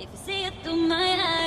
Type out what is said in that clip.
If you see it through my eyes.